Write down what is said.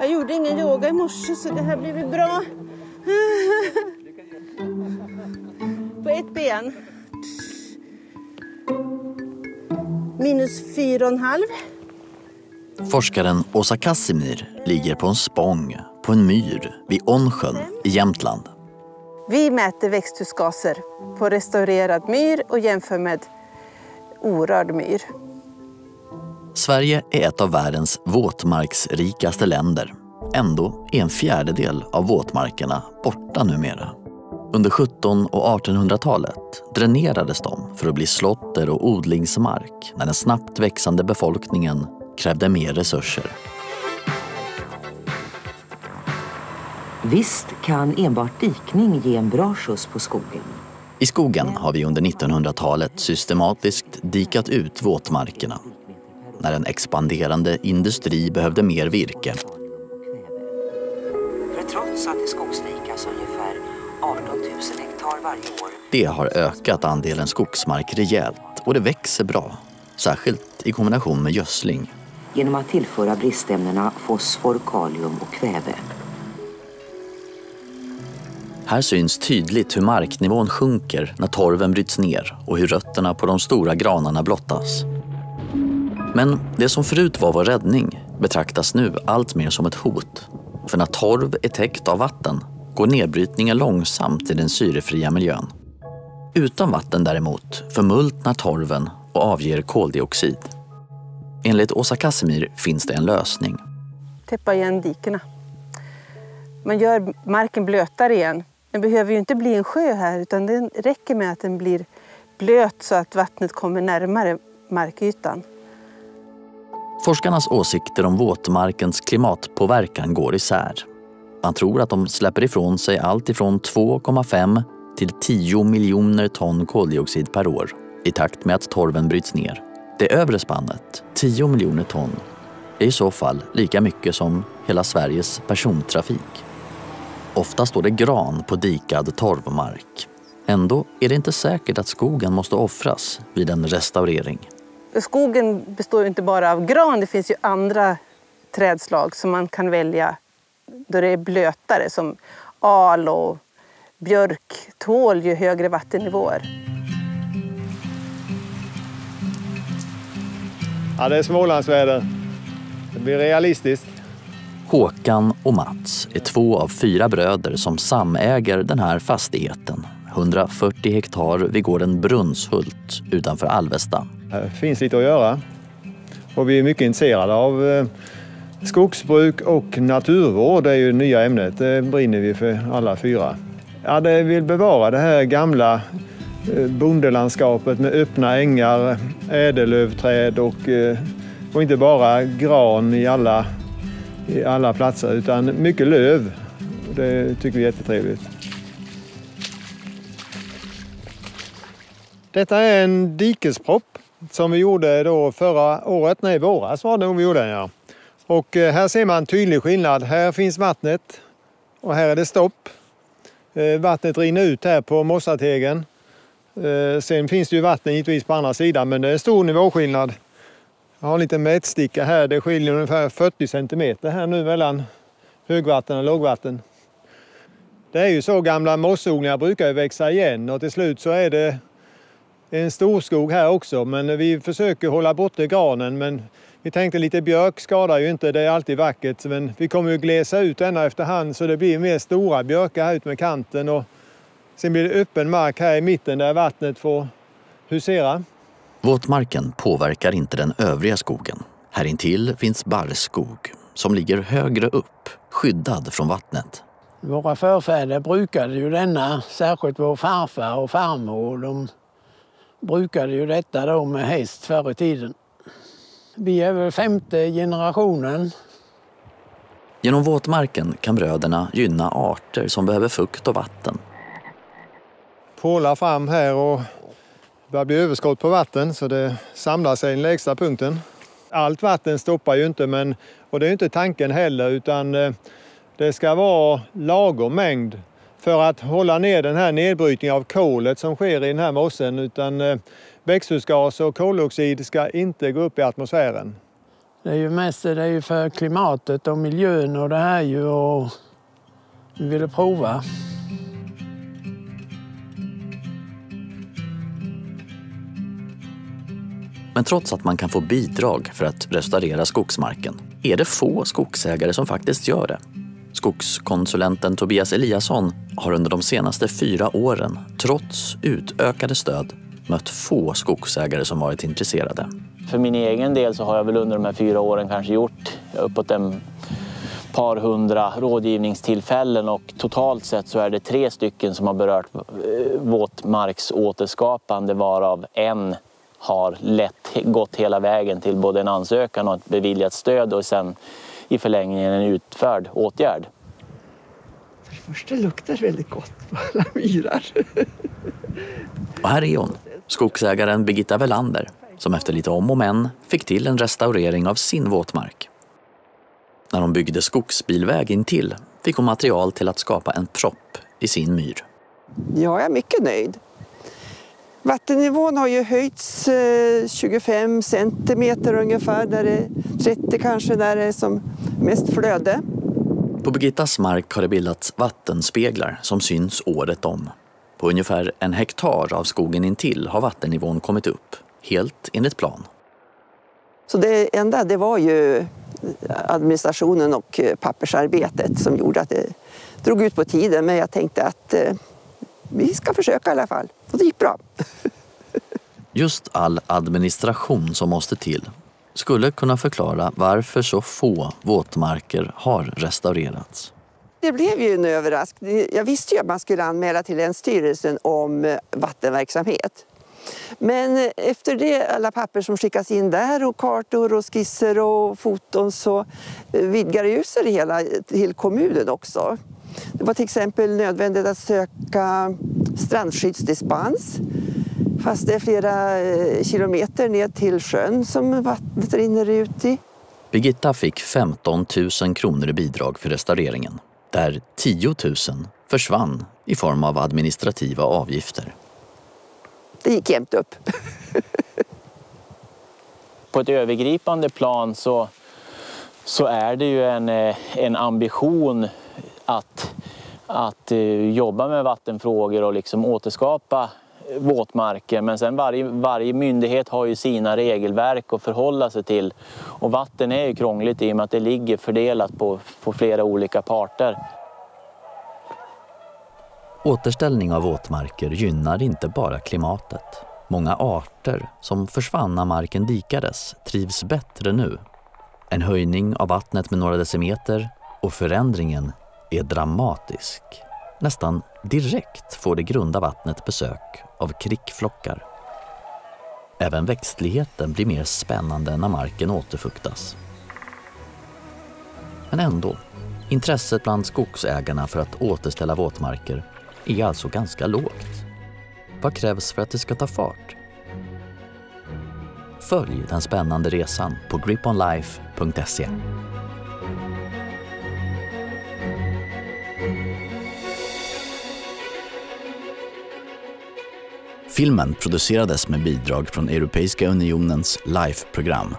Jag gjorde ingen yoga i morse så det här blir väl bra. På ett ben. Minus fyra och en halv. Forskaren Åsa Kassimir ligger på en spång på en myr vid Ånsjön i Jämtland. Vi mäter växthusgaser på restaurerad myr och jämför med orörd myr. Sverige är ett av världens våtmarksrikaste länder. Ändå är en fjärdedel av våtmarkerna borta numera. Under 1700 och 1800-talet dränerades de för att bli slotter och odlingsmark när den snabbt växande befolkningen krävde mer resurser. Visst kan enbart dikning ge en bra skjuts på skogen. I skogen har vi under 1900-talet systematiskt dikat ut våtmarkerna när en expanderande industri behövde mer virke. För trots att det skogsdikas ungefär 18 000 hektar varje år Det har ökat andelen skogsmark rejält och det växer bra. Särskilt i kombination med gödsling. genom att tillföra bristämnena fosfor, kalium och kväve. Här syns tydligt hur marknivån sjunker när torven bryts ner och hur rötterna på de stora granarna blottas. Men det som förut var vår räddning betraktas nu allt mer som ett hot. För när torv är täckt av vatten går nedbrytningen långsamt i den syrefria miljön. Utan vatten däremot förmultnar torven och avger koldioxid. Enligt Åsa Kasimir finns det en lösning. Täppa igen dikena. Man gör marken blötare igen. Den behöver ju inte bli en sjö här utan det räcker med att den blir blöt så att vattnet kommer närmare markytan. Forskarnas åsikter om våtmarkens klimatpåverkan går isär. Man tror att de släpper ifrån sig allt ifrån 2,5 till 10 miljoner ton koldioxid per år i takt med att torven bryts ner. Det övre spannet, 10 miljoner ton, är i så fall lika mycket som hela Sveriges persontrafik. Ofta står det gran på dikad torvmark. Ändå är det inte säkert att skogen måste offras vid en restaurering. Skogen består ju inte bara av gran, det finns ju andra trädslag som man kan välja då det är blötare som al och björk tål ju högre vattennivåer. Ja, det är Smålandsväder. Det blir realistiskt. Håkan och Mats är två av fyra bröder som samäger den här fastigheten. 140 hektar vid gården Brunnshult utanför Alvesta. Det finns lite att göra. Och vi är mycket intresserade av eh, skogsbruk och naturvård. Det är ju det nya ämnet. Det brinner vi för alla fyra. Ja, det vill bevara det här gamla eh, bondelandskapet med öppna ängar, ädellövträd och, eh, och inte bara gran i alla, i alla platser utan mycket löv. Det tycker vi är jättetrevligt. Detta är en dikespropp som vi gjorde då förra året, nej våras var det nog vi gjorde den ja. Och eh, här ser man tydlig skillnad. Här finns vattnet och här är det stopp. Eh, vattnet rinner ut här på mossategen. Eh, sen finns det ju vatten givetvis på andra sidan men det är en stor nivåskillnad. Jag har en liten mätsticka här. Det skiljer ungefär 40 centimeter här nu mellan högvatten och lågvatten. Det är ju så gamla mossodlingar brukar ju växa igen och till slut så är det en storskog här också. Men vi försöker hålla borta granen men vi tänkte lite björk skadar ju inte, det är alltid vackert. Men vi kommer ju glesa ut denna efterhand så det blir mer stora björkar här ut med kanten. Och sen blir det öppen mark här i mitten där vattnet får husera. Våtmarken påverkar inte den övriga skogen. Här intill finns barrskog som ligger högre upp, skyddad från vattnet. Våra förfäder brukade ju denna, särskilt vår farfar och farmor. De brukade ju detta då med häst förr i tiden. Vi är väl femte generationen. Genom våtmarken kan bröderna gynna arter som behöver fukt och vatten. Pålar fram här och det börjar bli överskott på vatten så det samlar sig i den lägsta punkten. Allt vatten stoppar ju inte men, och det är inte tanken heller utan eh, det ska vara lagom mängd för att hålla ner den här nedbrytningen av kolet som sker i den här mossen utan eh, växthusgas och koldioxid ska inte gå upp i atmosfären. Det är ju mest det är ju för klimatet och miljön och det här ju och vi ville prova. Men trots att man kan få bidrag för att restaurera skogsmarken är det få skogsägare som faktiskt gör det. Skogskonsulenten Tobias Eliasson har under de senaste fyra åren, trots utökade stöd, mött få skogsägare som varit intresserade. För min egen del så har jag väl under de här fyra åren kanske gjort uppåt en par hundra rådgivningstillfällen och totalt sett så är det tre stycken som har berört eh, våtmarksåterskapande varav en har lätt gått hela vägen till både en ansökan och ett beviljat stöd och sen i förlängningen en utförd åtgärd. För det första luktar det väldigt gott på alla myrar. Och här är hon, skogsägaren Birgitta Velander som efter lite om och men fick till en restaurering av sin våtmark. När hon byggde skogsbilväg intill fick hon material till att skapa en propp i sin myr. Jag är mycket nöjd. Vattennivån har ju höjts 25 eh, centimeter ungefär, där det 30 kanske, där det är som mest flöde. På Birgittas mark har det bildats vattenspeglar som syns året om. På ungefär en hektar av skogen intill har vattennivån kommit upp, helt enligt plan. Så det enda det var ju administrationen och pappersarbetet som gjorde att det drog ut på tiden. Men jag tänkte att eh, vi ska försöka i alla fall. Och det gick bra. Just all administration som måste till skulle kunna förklara varför så få våtmarker har restaurerats. Det blev ju en överraskning. Jag visste ju att man skulle anmäla till Länsstyrelsen om vattenverksamhet. Men efter det, alla papper som skickas in där och kartor och skisser och foton så vidgar det sig det hela till kommunen också. Det var till exempel nödvändigt att söka strandskyddsdispens fast det är flera eh, kilometer ner till sjön som vattnet rinner ut i. Birgitta fick 15 000 kronor i bidrag för restaureringen där 10 000 försvann i form av administrativa avgifter. Det gick jämnt upp. På ett övergripande plan så, så är det ju en, eh, en ambition att, att eh, jobba med vattenfrågor och liksom återskapa våtmarker. Men sen varje, varje myndighet har ju sina regelverk att förhålla sig till. Och vatten är ju krångligt i och med att det ligger fördelat på, på flera olika parter. Återställning av våtmarker gynnar inte bara klimatet. Många arter som försvann när marken dikades trivs bättre nu. En höjning av vattnet med några decimeter och förändringen är dramatisk. Nästan direkt får det grunda vattnet besök av krickflockar. Även växtligheten blir mer spännande när marken återfuktas. Men ändå, intresset bland skogsägarna för att återställa våtmarker är alltså ganska lågt. Vad krävs för att det ska ta fart? Följ den spännande resan på griponlife.se. Filmen producerades med bidrag från Europeiska unionens LIFE-program